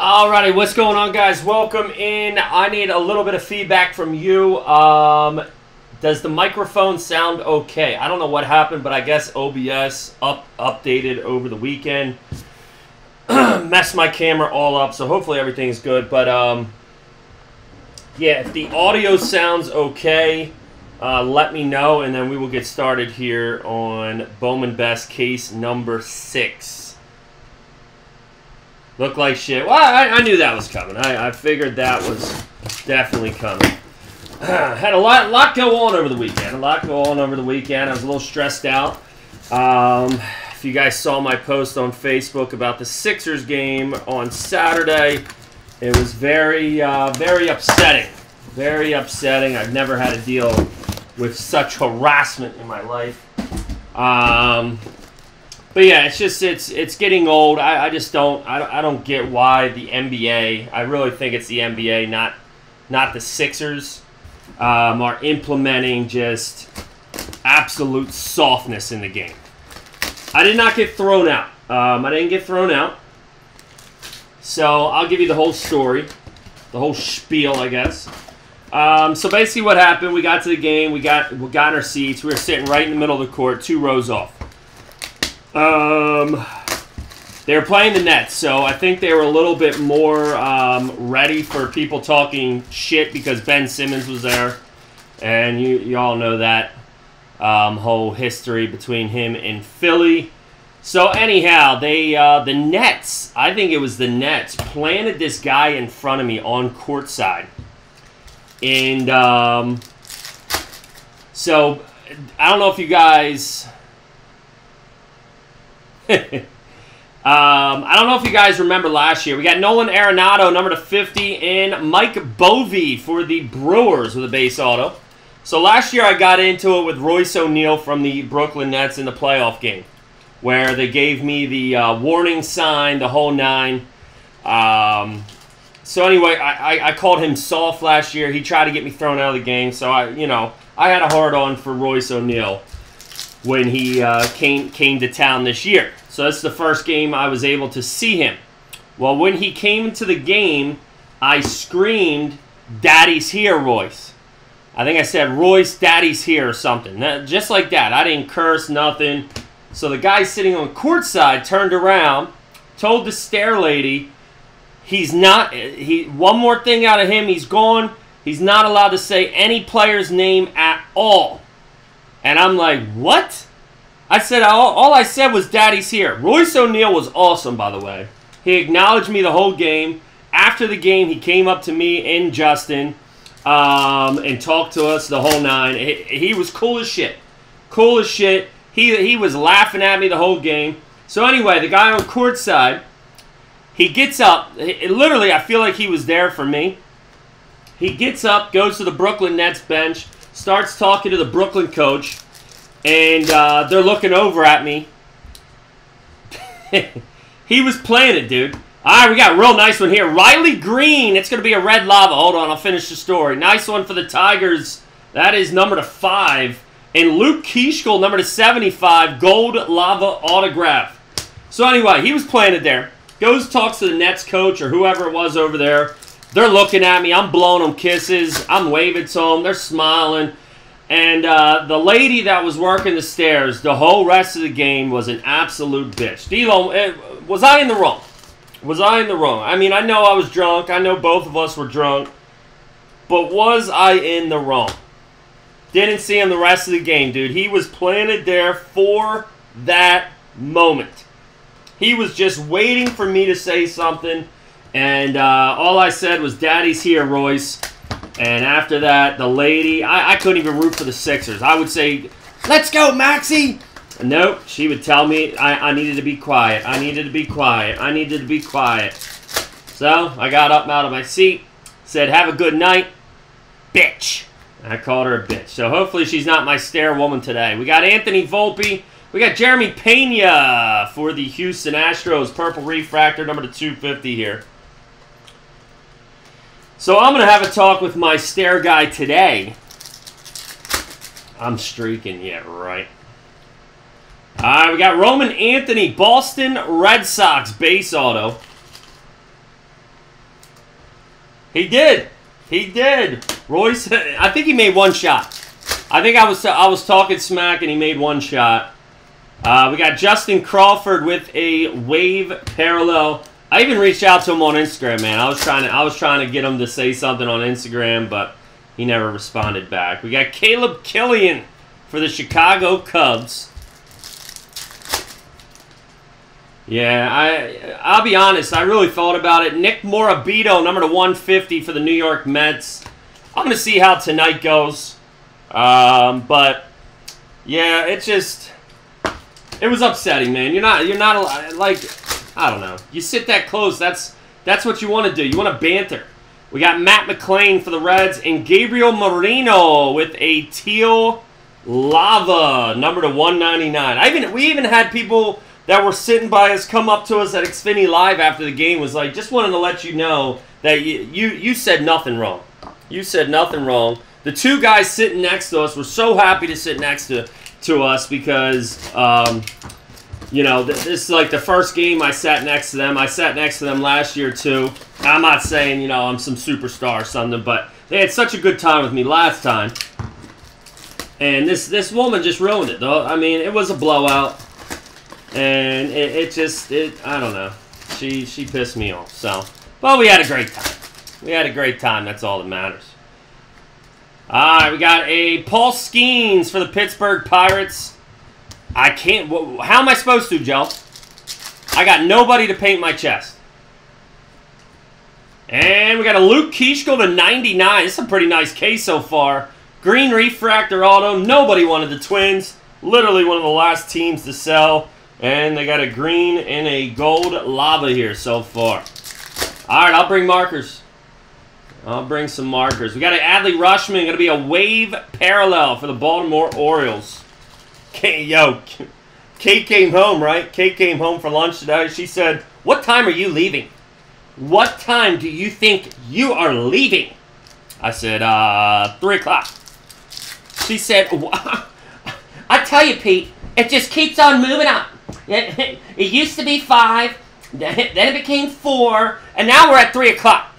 Alrighty, what's going on, guys? Welcome in. I need a little bit of feedback from you. Um, does the microphone sound okay? I don't know what happened, but I guess OBS up updated over the weekend. Messed my camera all up, so hopefully everything's good. But um, yeah, if the audio sounds okay, uh, let me know, and then we will get started here on Bowman Best case number six. Look like shit. Well, I, I knew that was coming. I, I figured that was definitely coming. Had a lot, lot go on over the weekend. A lot go on over the weekend. I was a little stressed out. Um, if you guys saw my post on Facebook about the Sixers game on Saturday, it was very, uh, very upsetting. Very upsetting. I've never had to deal with such harassment in my life. Um, but yeah, it's just it's it's getting old. I, I just don't I, I don't get why the NBA. I really think it's the NBA, not not the Sixers, um, are implementing just absolute softness in the game. I did not get thrown out. Um, I didn't get thrown out. So I'll give you the whole story, the whole spiel, I guess. Um, so basically, what happened? We got to the game. We got we got in our seats. We were sitting right in the middle of the court, two rows off. Um, they were playing the Nets, so I think they were a little bit more um, ready for people talking shit because Ben Simmons was there, and you you all know that um, whole history between him and Philly. So anyhow, they uh, the Nets, I think it was the Nets, planted this guy in front of me on courtside, and um, so I don't know if you guys um, I don't know if you guys remember last year. We got Nolan Arenado, number to 50, and Mike Boeve for the Brewers with a base auto. So last year I got into it with Royce O'Neale from the Brooklyn Nets in the playoff game, where they gave me the uh, warning sign, the whole nine. Um, so anyway, I, I, I, called him soft last year. He tried to get me thrown out of the game, so I, you know, I had a hard on for Royce O'Neale when he uh, came came to town this year. So that's the first game I was able to see him. Well, when he came to the game, I screamed, "Daddy's here, Royce!" I think I said, "Royce, Daddy's here" or something, just like that. I didn't curse nothing. So the guy sitting on courtside turned around, told the stair lady, "He's not. He one more thing out of him, he's gone. He's not allowed to say any player's name at all." And I'm like, what? I said, all, all I said was daddy's here. Royce O'Neale was awesome, by the way. He acknowledged me the whole game. After the game, he came up to me and Justin um, and talked to us the whole nine. He, he, was cool as shit. Cool as shit. He, he was laughing at me the whole game. So anyway, the guy on courtside, he gets up. He, literally, I feel like he was there for me. He gets up, goes to the Brooklyn Nets bench, starts talking to the Brooklyn coach, and uh, they're looking over at me. he was playing it, dude. All right, we got a real nice one here. Riley Green. It's going to be a red lava. Hold on, I'll finish the story. Nice one for the Tigers. That is number to five. And Luke Keaschall, number to 75, gold lava autograph. So anyway, he was playing it there. Goes, talks to the Nets coach or whoever it was over there. They're looking at me. I'm blowing them kisses. I'm waving to them. They're smiling. And uh, the lady that was working the stairs the whole rest of the game was an absolute bitch. D'Lo, eh, was I in the wrong? Was I in the wrong? I mean, I know I was drunk. I know both of us were drunk. But was I in the wrong? Didn't see him the rest of the game, dude. He was planted there for that moment. He was just waiting for me to say something and uh, all I said was, Daddy's here, Royce. And after that, the lady, I, I couldn't even root for the Sixers. I would say, let's go, Maxey. Nope, she would tell me I, I needed to be quiet. I needed to be quiet. I needed to be quiet. So I got up out of my seat, said, have a good night, bitch. I called her a bitch. So hopefully she's not my stare woman today. We got Anthony Volpe. We got Jeremy Pena for the Houston Astros. Purple refractor, number 250 here. So I'm going to have a talk with my stair guy today. I'm streaking, yeah, right. All right, we got Roman Anthony, Boston Red Sox base auto. He did. He did. Royce, I think he made one shot. I think I was I was talking smack and he made one shot. Uh, we got Justin Crawford with a wave parallel. I even reached out to him on Instagram, man. I was trying to I was trying to get him to say something on Instagram, but he never responded back. We got Caleb Killian for the Chicago Cubs. Yeah, I I'll be honest. I really thought about it. Nick Morabito, number to 150 for the New York Mets. I'm gonna see how tonight goes, um, but yeah, it just it was upsetting, man. You're not you're not like I don't know. You sit that close. That's that's what you want to do. You want to banter. We got Matt McLain for the Reds and Gabriel Moreno with a teal lava number to 199. I even we even had people that were sitting by us come up to us at Xfinity Live after the game was like, just wanted to let you know that you you, you said nothing wrong. You said nothing wrong. The two guys sitting next to us were so happy to sit next to to us because um, you know, this is like the first game I sat next to them. I sat next to them last year too. I'm not saying, you know, I'm some superstar or something, but they had such a good time with me last time. And this this woman just ruined it, though. I mean, it was a blowout. And it, it just, it I don't know. She she pissed me off. So, But we had a great time. We had a great time. That's all that matters. All right, we got a Paul Skenes for the Pittsburgh Pirates. I can't. How am I supposed to, Joe? I got nobody to paint my chest. And we got a Luke Keaschall to 99. This is a pretty nice case so far. Green Refractor Auto. Nobody wanted the Twins. Literally one of the last teams to sell. And they got a green and a gold lava here so far. All right, I'll bring markers. I'll bring some markers. We got an Adley Rutschman. Going to be a wave parallel for the Baltimore Orioles. Kate, yo, Kate came home, right? Kate came home for lunch today. She said, What time are you leaving? What time do you think you are leaving? I said, uh, 3 o'clock. She said, I tell you, Pete, it just keeps on moving up. It, it used to be 5, then it became 4, and now we're at 3 o'clock.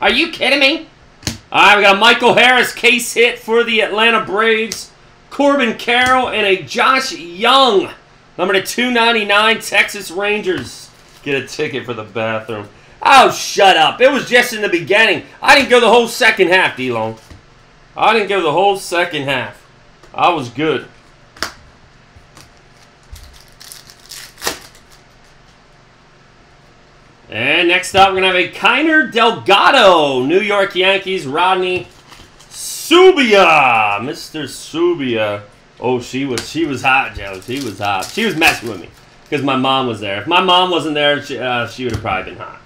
Are you kidding me? All right, we got Michael Harris case hit for the Atlanta Braves. Corbin Carroll, and a Josh Jung. Number to 299, Texas Rangers. Get a ticket for the bathroom. Oh, shut up. It was just in the beginning. I didn't go the whole second half, D-Long. I didn't go the whole second half. I was good. And next up, we're going to have a Keiner Delgado. New York Yankees, Rodney Subia, Mr. Subia. Oh, she was she was hot, Joe. She was hot. She was messing with me because my mom was there. If my mom wasn't there, she, uh, she would have probably been hot.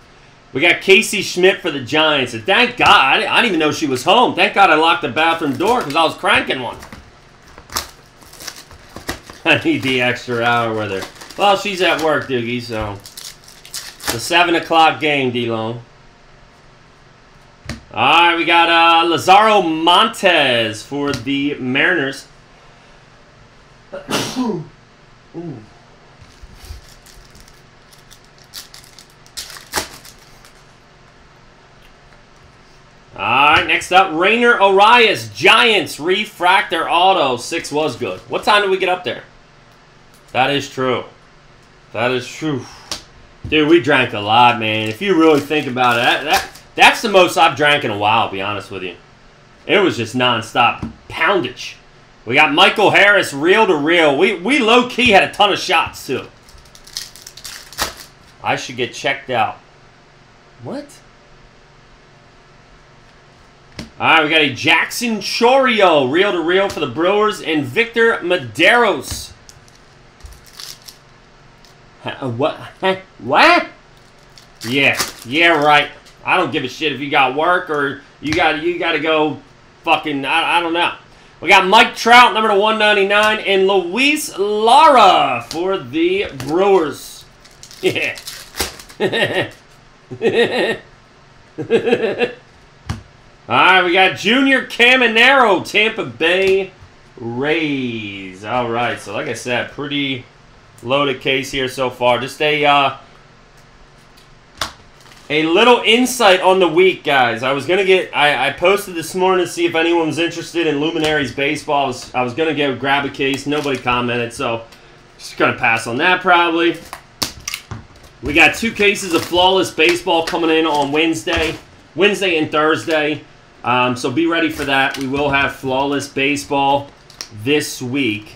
We got Casey Schmitt for the Giants. And thank God, I didn't, I didn't even know she was home. Thank God I locked the bathroom door because I was cranking one. I need the extra hour with her. Well, she's at work, Doogie, so. A 7 o'clock game, D-Long. All right, we got uh, Lazaro Montes for the Mariners. All right, next up, Rayner Arias, Giants, Refractor Auto. Six was good. What time did we get up there? That is true. That is true. Dude, we drank a lot, man. If you really think about it, that, that that's the most I've drank in a while, to be honest with you. It was just nonstop poundage. We got Michael Harris, reel to reel. We, we low key had a ton of shots, too. I should get checked out. What? All right, we got a Jackson Chourio, reel to reel for the Brewers, and Victor Mederos. What? What? Yeah, yeah, right. I don't give a shit if you got work or you got you got to go fucking I, I don't know. We got Mike Trout, number to 199, and Luis Lara for the Brewers. Yeah. All right, we got Junior Caminero, Tampa Bay Rays. All right, so like I said, pretty loaded case here so far. Just a uh, a little insight on the week, guys. I was gonna get. I, I posted this morning to see if anyone was interested in Luminaries baseball. I was, I was gonna go grab a case. Nobody commented, so just gonna pass on that probably. We got two cases of flawless baseball coming in on Wednesday, Wednesday and Thursday. Um, so be ready for that. We will have flawless baseball this week.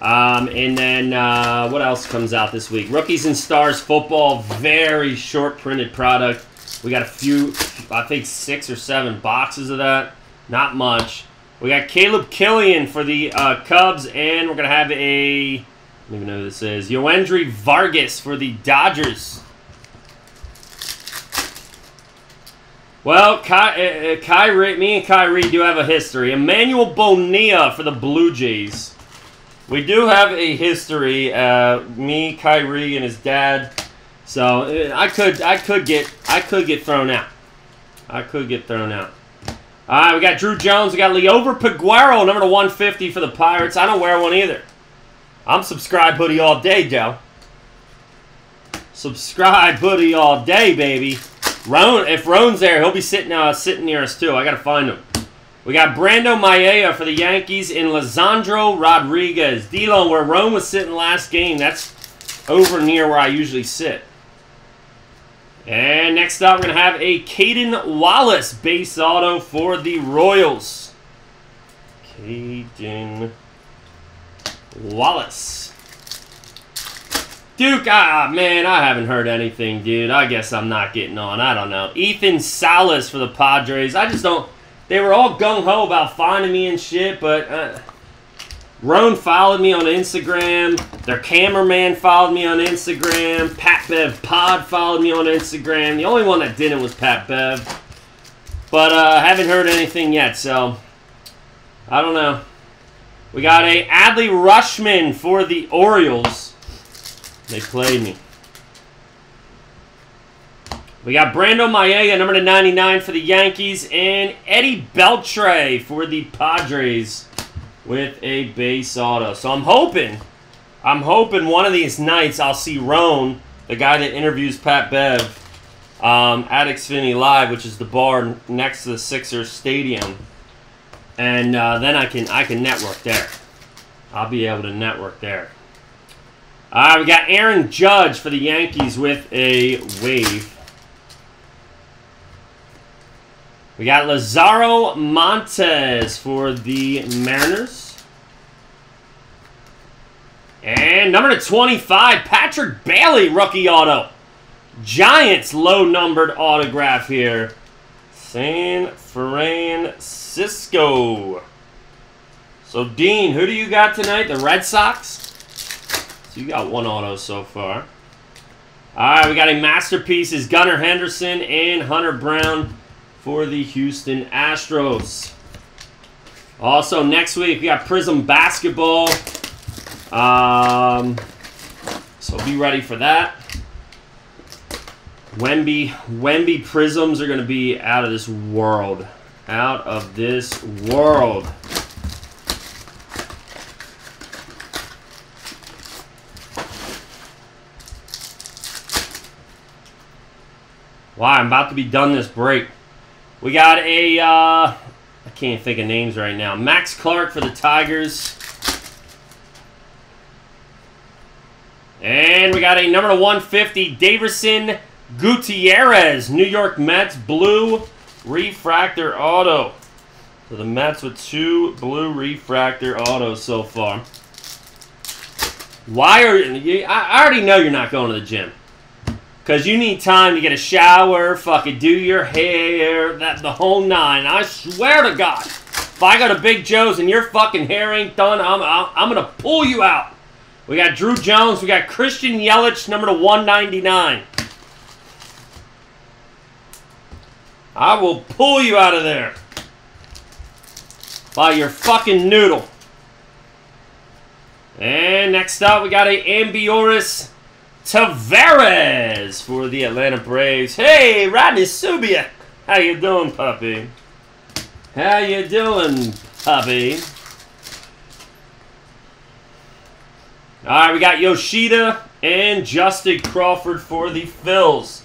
Um, and then uh, what else comes out this week? Rookies and Stars football, very short printed product. We got a few, I think six or seven boxes of that. Not much. We got Caleb Killian for the uh, Cubs, and we're gonna have a, I don't even know who this is, Yoendry Vargas for the Dodgers. Well, Ky uh, uh, Kyrie, me and Kyrie do have a history. Emmanuel Bonilla for the Blue Jays. We do have a history. Uh, me, Kyrie, and his dad. So uh, I could, I could get, I could get thrown out. I could get thrown out. All right, we got Drew Jones. We got Liover Peguero, number to 150 for the Pirates. I don't wear one either. I'm subscribe hoodie all day, Joe. Subscribe hoodie all day, baby. Roan, if Roan's there, he'll be sitting uh, sitting near us too. I gotta find him. We got Brando Mayea for the Yankees and Lisandro Rodriguez. Delon, where Rome was sitting last game, that's over near where I usually sit. And next up, we're going to have a Cayden Wallace base auto for the Royals. Cayden Wallace. Duke, ah, man, I haven't heard anything, dude. I guess I'm not getting on. I don't know. Ethan Salas for the Padres. I just don't... They were all gung-ho about finding me and shit, but... Uh, Roan followed me on Instagram. Their cameraman followed me on Instagram. Pat Bev Pod followed me on Instagram. The only one that didn't was Pat Bev. But uh, haven't heard anything yet, so... I don't know. We got a Adley Rutschman for the Orioles. They played me. We got Brando Mayea, number to 99 for the Yankees, and Eddie Beltre for the Padres with a base auto. So I'm hoping, I'm hoping one of these nights I'll see Roan, the guy that interviews Pat Bev, um, at Xfinity Live, which is the bar next to the Sixers Stadium, and uh, then I can I can network there. I'll be able to network there. All right, we got Aaron Judge for the Yankees with a wave. We got Lazaro Montes for the Mariners. And number 25, Patrick Bailey, rookie auto. Giants low-numbered autograph here. San Francisco. So, Dean, who do you got tonight? The Red Sox? So, you got one auto so far. All right, we got a masterpiece. is Gunnar Henderson and Hunter Brown for the Houston Astros. Also, next week, we got Prism Basketball. Um, so be ready for that. Wemby, Wemby Prisms are going to be out of this world. Out of this world. Wow, I'm about to be done this break. We got a, uh, I can't think of names right now. Max Clark for the Tigers. And we got a number 150, Davison Gutierrez, New York Mets, blue refractor auto. So the Mets with two blue refractor autos so far. Why are you, I already know you're not going to the gym. Because you need time to get a shower, fucking do your hair, that the whole nine. I swear to God, if I go to Big Joe's and your fucking hair ain't done, I'm, I'm, I'm going to pull you out. We got Drew Jones. We got Christian Yelich, number to 199. I will pull you out of there. By your fucking noodle. And next up, we got a Ambioris Tavarez for the Atlanta Braves. Hey, Rodney Subia. How you doing, puppy? How you doing, puppy? All right, we got Yoshida and Justin Crawford for the Phils.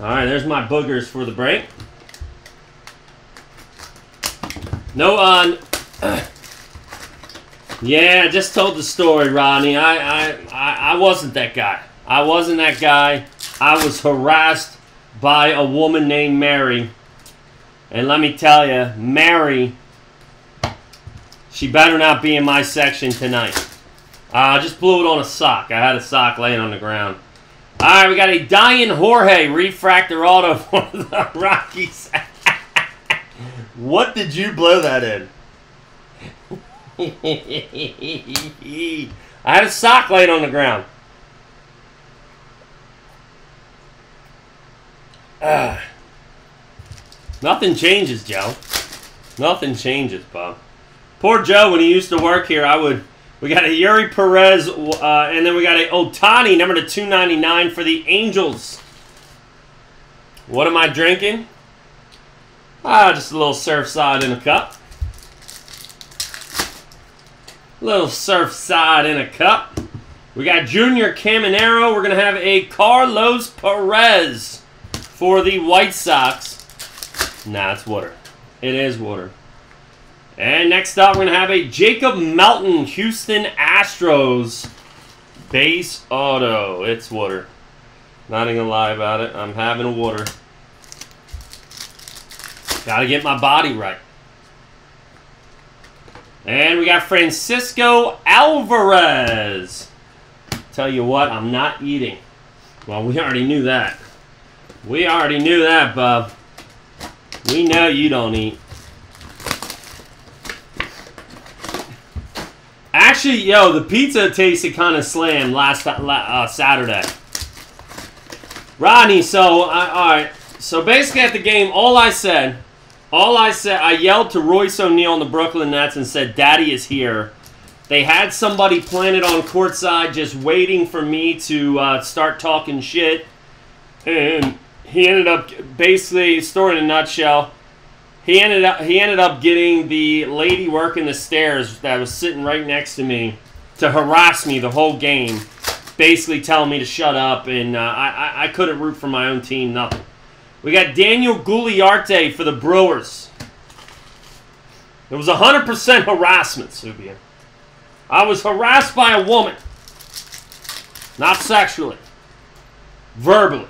All right, there's my boogers for the break. No, on. yeah, I just told the story, Ronnie. I, I, I, wasn't that guy. I wasn't that guy. I was harassed by a woman named Mary. And let me tell you, Mary, she better not be in my section tonight. Uh, I just blew it on a sock. I had a sock laying on the ground. All right, we got a Dyan Jorge refractor auto for the Rockies. What did you blow that in? I had a sock laying on the ground. Uh, nothing changes, Joe. Nothing changes, Bob. Poor Joe, when he used to work here, I would. We got a Yuri Perez, uh, and then we got a Ohtani, number to 299 for the Angels. What am I drinking? Ah, just a little Surfside in a cup. Little Surfside in a cup. We got Junior Caminero. We're going to have a Carlos Perez for the White Sox. Nah, it's water. It is water. And next up, we're going to have a Jacob Melton, Houston Astros base auto. It's water. Not even going to lie about it. I'm having a water. Got to get my body right. And we got Francisco Alvarez. Tell you what, I'm not eating. Well, we already knew that. We already knew that, bub. We know you don't eat. Actually, yo, the pizza tasted kind of slam last uh, Saturday. Rodney, so, uh, all right. So basically at the game, all I said all I said, I yelled to Royce O'Neale and the Brooklyn Nets and said, Daddy is here. They had somebody planted on courtside just waiting for me to uh, start talking shit. And he ended up, basically, story in a nutshell, he ended up he ended up getting the lady working the stairs that was sitting right next to me to harass me the whole game, basically telling me to shut up, and uh, I, I couldn't root for my own team, nothing. We got Daniel Guilarte for the Brewers. It was 100% harassment, Subian. I was harassed by a woman. Not sexually. Verbally.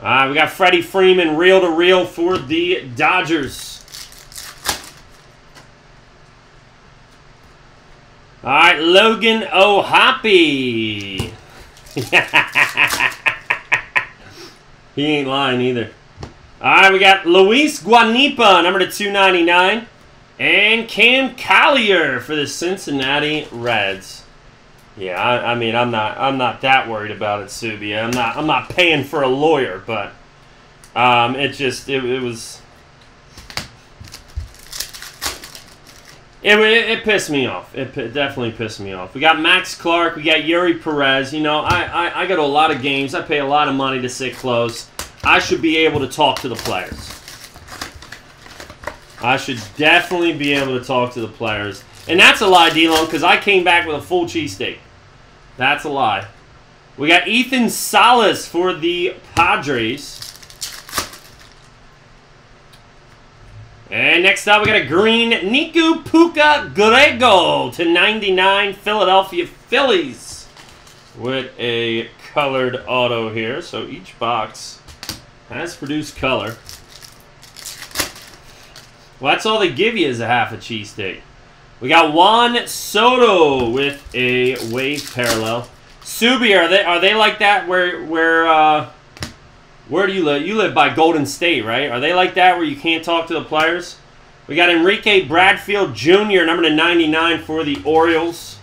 All right, we got Freddie Freeman reel to reel for the Dodgers. All right, Logan O'Hoppe. He ain't lying either. All right, we got Luis Guanipa, number to 299. And Cam Collier for the Cincinnati Reds. Yeah, I, I, mean, I'm not, I'm not that worried about it, Subia. I'm not, I'm not paying for a lawyer, but um, it just, it, it was, It, it, it, pissed me off. It, it, definitely pissed me off. We got Max Clark. We got Yuri Perez. You know, I, I, I go to a lot of games. I pay a lot of money to sit close. I should be able to talk to the players. I should definitely be able to talk to the players. And that's a lie, D-Long, because I came back with a full cheesesteak. That's a lie. We got Ethan Salas for the Padres. And next up, we got a green Niku Puka Grego to 99 Philadelphia Phillies with a colored auto here. So each box has produced color. Well, that's all they give you is a half a cheesesteak. We got Juan Soto with a wave parallel. Subi, are they are they like that where where uh, where do you live? You live by Golden State, right? Are they like that where you can't talk to the players? We got Enrique Bradfield Jr., number to 99 for the Orioles.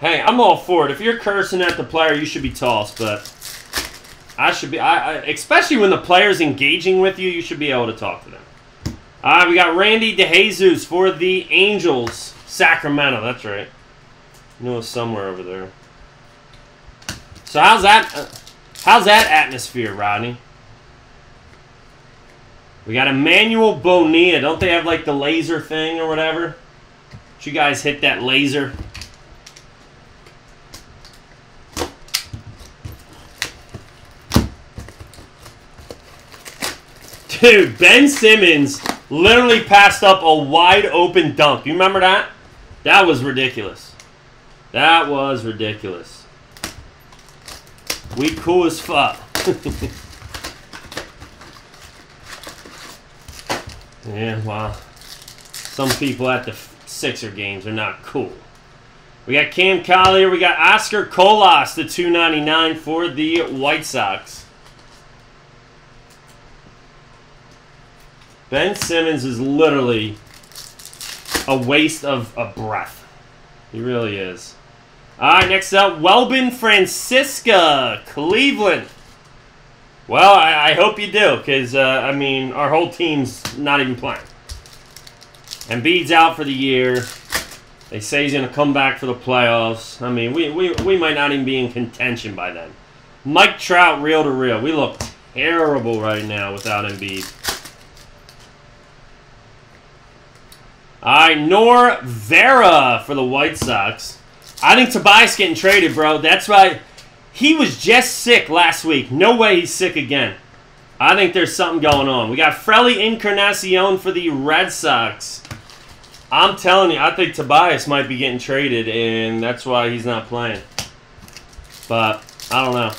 Hey, I'm all for it. If you're cursing at the player, you should be tossed, but I should be, I, I especially when the player's engaging with you, you should be able to talk to them. All right, we got Randy DeJesus for the Angels. Sacramento, that's right. It was somewhere over there. So how's that? Uh, How's that atmosphere, Rodney? We got Emmanuel Bonilla. Don't they have like the laser thing or whatever? Did you guys hit that laser? Dude, Ben Simmons literally passed up a wide open dunk. You remember that? That was ridiculous. That was ridiculous. We cool as fuck. yeah, well, some people at the Sixer games are not cool. We got Cam Collier. We got Oscar Colas, the 299 for the White Sox. Ben Simmons is literally a waste of a breath. He really is. All right, next up, Welbyn Francisca, Cleveland. Well, I, I hope you do, because, uh, I mean, our whole team's not even playing. And Embiid's out for the year. They say he's going to come back for the playoffs. I mean, we, we, we might not even be in contention by then. Mike Trout, real to real. We look terrible right now without Embiid. All right, Nor Vera for the White Sox. I think Tobias getting traded, bro. That's right. He was just sick last week. No way he's sick again. I think there's something going on. We got Freddie Encarnacion for the Red Sox. I'm telling you, I think Tobias might be getting traded, and that's why he's not playing. But, I don't know.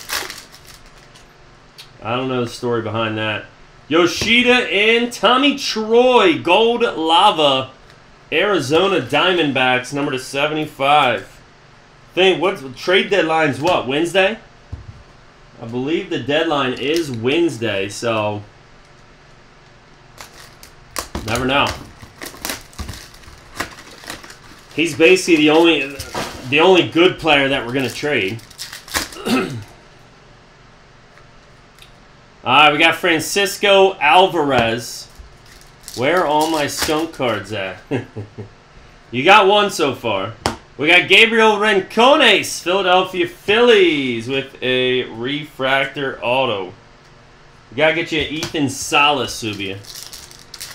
I don't know the story behind that. Yoshida and Tommy Troy, Gold Lava Arizona Diamondbacks, number to 75. Think what trade deadline's what? Wednesday? I believe the deadline is Wednesday, so never know. He's basically the only the only good player that we're gonna trade. All right, we got Francisco Alvarez. Where are all my skunk cards at? you got one so far. We got Gabriel Rincones, Philadelphia Phillies, with a refractor auto. We gotta get you Ethan Salas, Subia.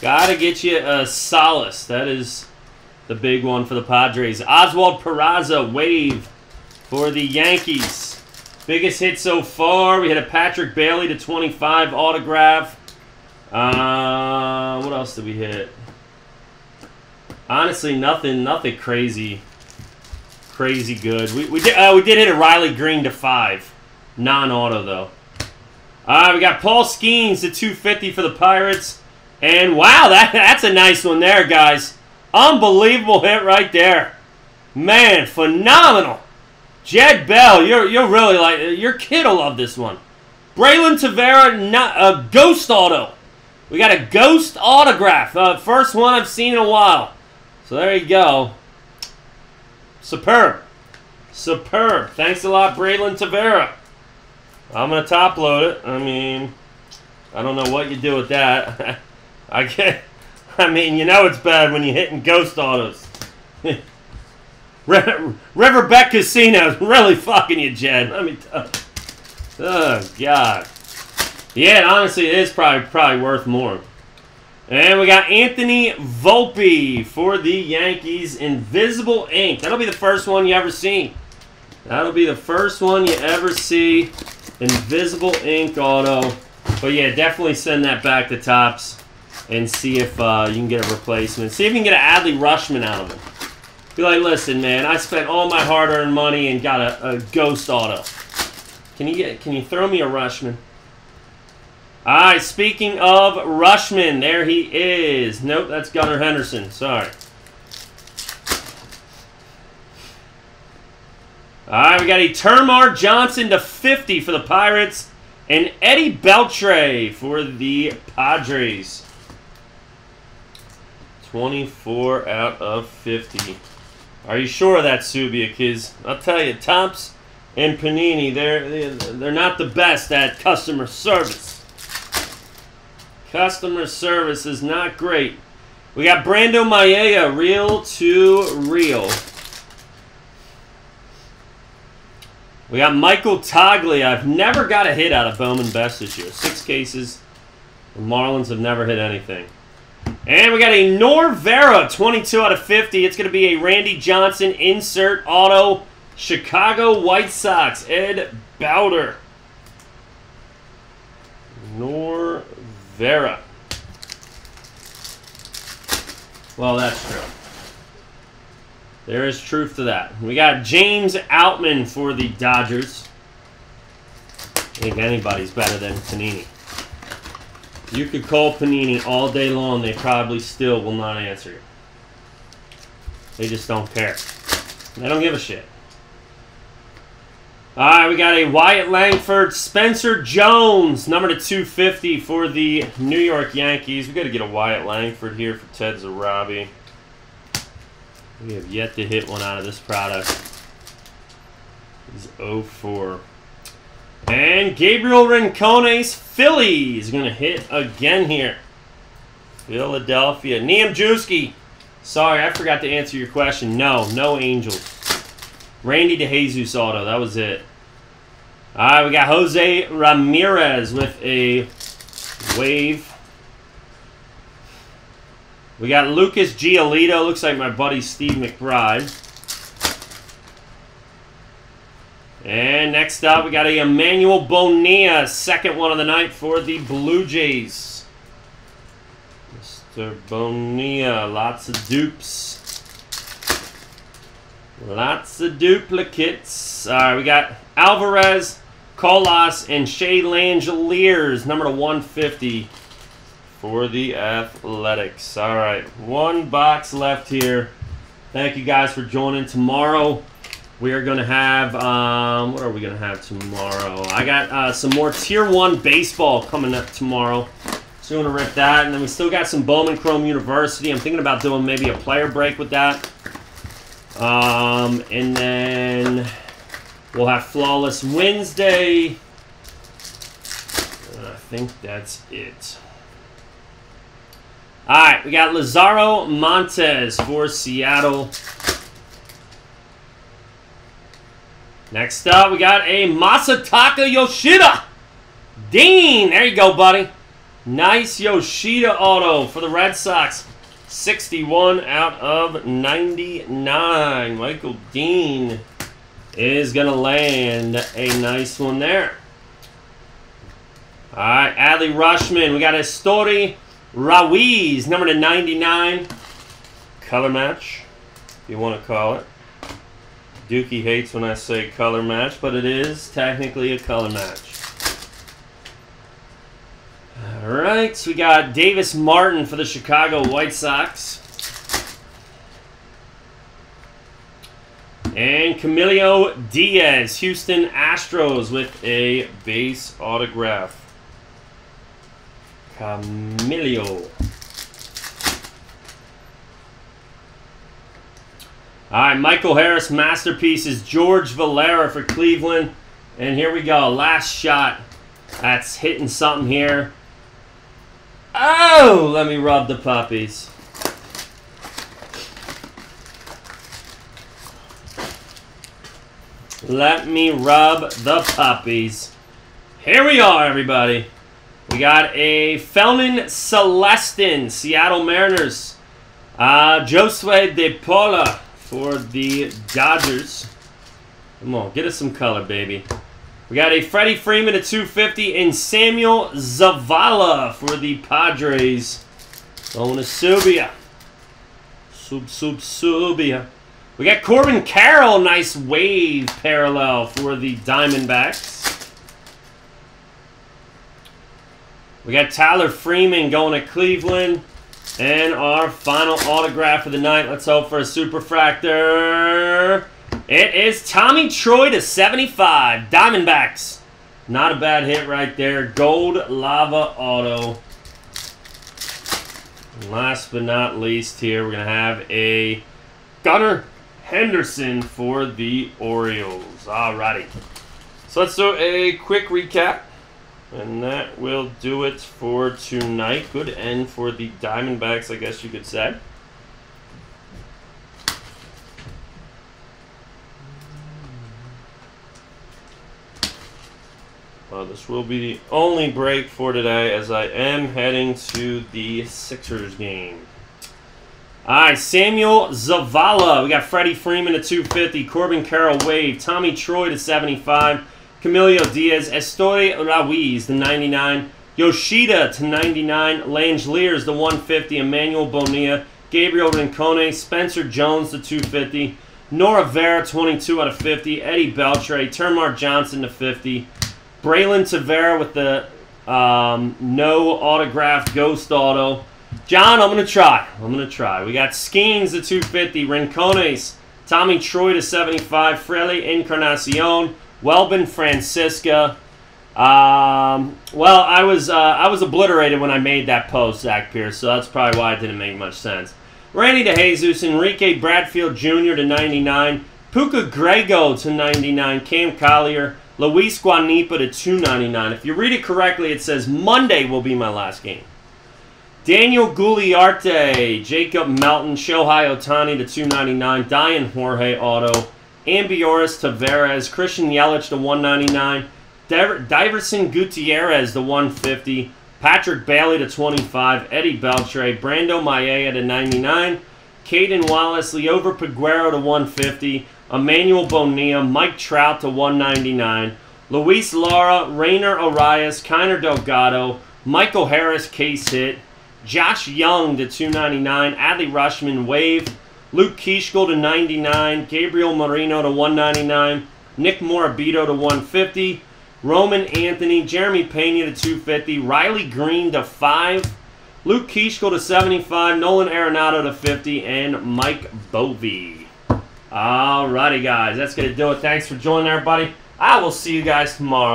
Gotta get you a Salas. That is the big one for the Padres. Oswald Peraza, wave for the Yankees. Biggest hit so far. We had a Patrick Bailey to 25 autograph. Uh, what else did we hit? Honestly, nothing, nothing crazy, crazy good. We, we did, uh, we did hit a Riley Green to five, non-auto though. All right, we got Paul Skenes to 250 for the Pirates, and wow, that that's a nice one there, guys. Unbelievable hit right there, man, phenomenal. Jed Bell, you're you're really like your kid will love this one. Braylin Tavera, not a ghost auto. We got a ghost autograph. Uh, first one I've seen in a while. So there you go. Superb. Superb. Thanks a lot, Braylin Tavera. I'm going to top load it. I mean, I don't know what you do with that. I get. I mean, you know it's bad when you're hitting ghost autos. Riverbeck Casino is really fucking you, Jed. Let me tell you. Oh, God. Yeah, honestly, it is probably probably worth more. And we got Anthony Volpe for the Yankees. Invisible Ink. That'll be the first one you ever see. That'll be the first one you ever see. Invisible Ink auto. But yeah, definitely send that back to Topps and see if uh, you can get a replacement. See if you can get an Adley Rutschman out of him. Be like, listen, man, I spent all my hard-earned money and got a, a ghost auto. Can you get? Can you throw me a Rutschman? All right, speaking of Rutschman, there he is. Nope, that's Gunnar Henderson. Sorry. All right, we got a Termarr Johnson to 50 for the Pirates and Eddie Beltre for the Padres. 24 out of 50. Are you sure of that, Subia? Because I'll tell you, Topps and Panini, they're, they're not the best at customer service. Customer service is not great. We got Brando Mayea, real to real. We got Michael Toglia. I've never got a hit out of Bowman Best this year. Six cases. The Marlins have never hit anything. And we got a Nor Vera, 22 out of 50. It's going to be a Randy Johnson insert auto. Chicago White Sox, Ed Bowder. Nor Vera. Well, that's true. There is truth to that. We got James Outman for the Dodgers. I think anybody's better than Panini. You could call Panini all day long. They probably still will not answer you. They just don't care. They don't give a shit. All right, we got a Wyatt Langford, Spencer Jones, number to 250 for the New York Yankees. We got to get a Wyatt Langford here for Ted Zarabi. We have yet to hit one out of this product. He's 04. And Gabriel Rincones Phillies going to hit again here. Philadelphia. Niamjuski. Sorry, I forgot to answer your question. No, no Angels. Randy DeJesus auto. That was it. All right, we got Jose Ramirez with a wave. We got Lucas Giolito. Looks like my buddy Steve McBride. And next up, we got a Emmanuel Bonilla, second one of the night for the Blue Jays. Mr. Bonilla, lots of dupes. Lots of duplicates. All right, we got Alvarez, Colas, and Shea Langeliers, number to 150 for the Athletics. All right, one box left here. Thank you guys for joining. Tomorrow, we are going to have, um, what are we going to have tomorrow? I got uh, some more Tier 1 baseball coming up tomorrow. So we're going to rip that. And then we still got some Bowman Chrome University. I'm thinking about doing maybe a player break with that. Um, and then we'll have Flawless Wednesday. I think that's it. All right, we got Lazaro Montes for Seattle. Next up, we got a Masataka Yoshida. Dean, there you go, buddy. Nice Yoshida auto for the Red Sox. 61 out of 99. Michael Dean is going to land a nice one there. All right, Adley Rutschman. We got a Story Ruiz, number to 99. Color match, if you want to call it. Dookie hates when I say color match, but it is technically a color match. All right, we got Davis Martin for the Chicago White Sox. And Camilo Diaz, Houston Astros with a base autograph. Camilo. All right, Michael Harris Masterpieces, George Valera for Cleveland. And here we go, last shot. That's hitting something here. Oh, let me rub the puppies. Let me rub the puppies. Here we are, everybody. We got a Felnin Celesten, Seattle Mariners. Uh, Josue De Paula for the Dodgers. Come on, get us some color, baby. We got a Freddie Freeman at 250 and Samuel Zavala for the Padres. Going to Subia. Sub, sub, Subia. We got Corbin Carroll, nice wave parallel for the Diamondbacks. We got Tyler Freeman going to Cleveland. And our final autograph of the night. Let's hope for a Superfractor. It is Tommy Troy to 75. Diamondbacks. Not a bad hit right there. Gold Lava Auto. And last but not least here, we're going to have a Gunnar Henderson for the Orioles. Alrighty. So let's do a quick recap. And that will do it for tonight. Good end for the Diamondbacks, I guess you could say. Uh, this will be the only break for today as I am heading to the Sixers game. All right, Samuel Zavala. We got Freddie Freeman to 250, Corbin Carroll Wave, Tommy Troy to 75, Camilo Diaz, Esteury Ruiz to 99, Yoshida to 99, Langeliers to 150, Emmanuel Bonilla, Gabriel Rincone. Spencer Jones to 250, Nora Vera 22 out of 50, Eddie Beltre, Termarr Johnson to 50, Braylin Tavera with the um, no autographed ghost auto. John, I'm going to try. I'm going to try. We got Skenes to 250, Rincones, Tommy Troy to 75, Frelly Encarnacion, Welbyn Francisca. Um, well, I was uh, I was obliterated when I made that post, Zach Pierce, so that's probably why it didn't make much sense. Randy DeJesus, Enrique Bradfield Jr. to 99, Pouaka-Grego to 99, Cam Collier, Luis Guanipa to 299. If you read it correctly, it says Monday will be my last game. Daniel Guilarte, Jacob Melton, Shohei Ohtani to 299, Dyan Jorge Auto, Ambioris Tavarez, Christian Yelich to 199, Diverson Gutierrez to 150, Patrick Bailey to 25, Eddie Beltre, Brando Mayea to 99, Cayden Wallace, Liover Peguero to 150, Emmanuel Bonilla, Mike Trout to 199, Luis Lara, Rayner Arias, Keiner Delgado, Michael Harris case hit, Josh Jung to 299, Adley Rutschman wave, Luke Keaschall to 99, Gabriel Moreno to 199, Nick Morabito to 150, Roman Anthony, Jeremy Pena to 250, Riley Greene to 5, Luke Keaschall to 75, Nolan Arenado to 50, and Mike Boeve. Alrighty, guys, that's going to do it. Thanks for joining, everybody. I will see you guys tomorrow.